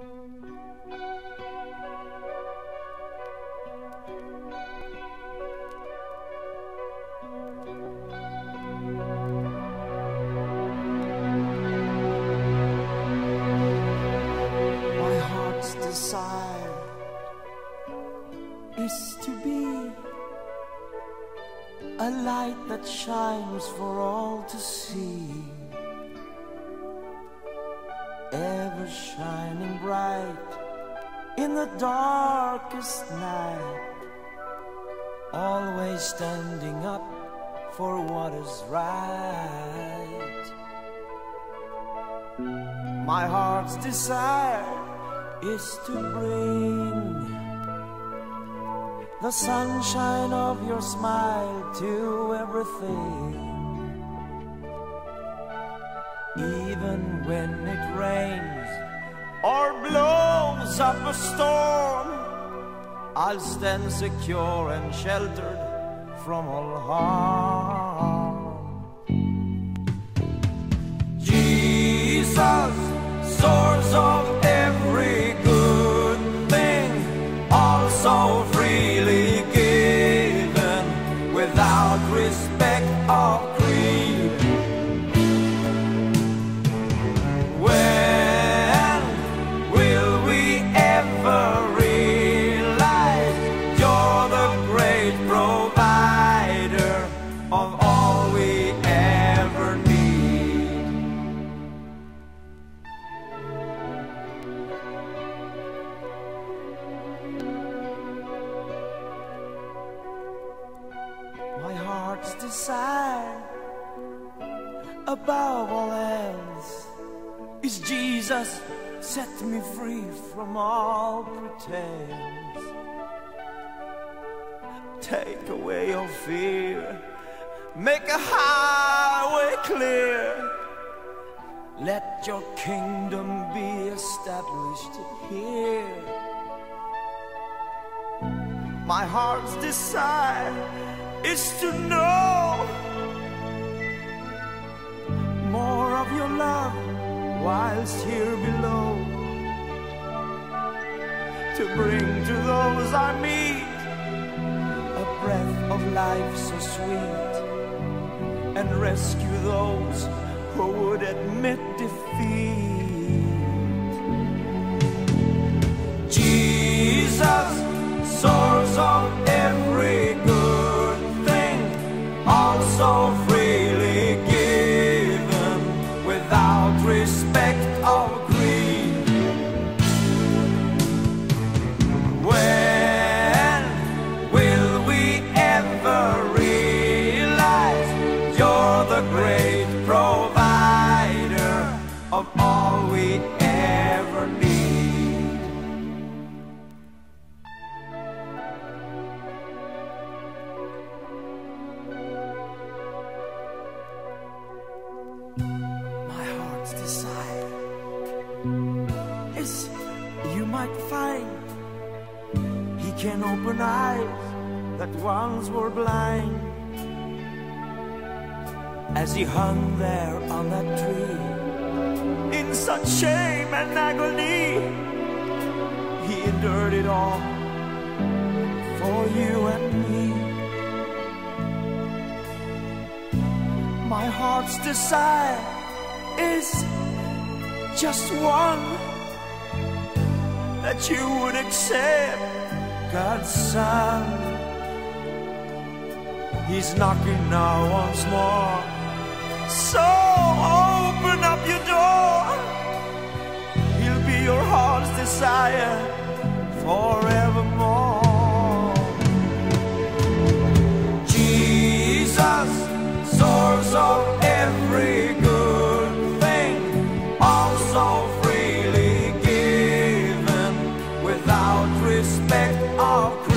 My heart's desire is to be a light that shines for all to see, ever shining bright in the darkest night, always standing up for what is right. My heart's desire is to bring the sunshine of your smile to everything. Even when it rains or blows up a storm, I'll stand secure and sheltered from all harm. Above all else is Jesus set me free from all pretense. Take away your fear, make a highway clear. Let your kingdom be established here. My heart's desire is to know love whilst here below. To bring to those I meet a breath of life so sweet and rescue those who would admit defeat. Of all we ever need? My heart's desire is you might find he can open eyes that once were blind as he hung there on that tree in such shame and agony he endured it all for you and me my heart's desire is just one that you would accept God's Son. He's knocking now once more. So open up your door. Desire forevermore. Jesus, source of every good thing, also freely given without respect of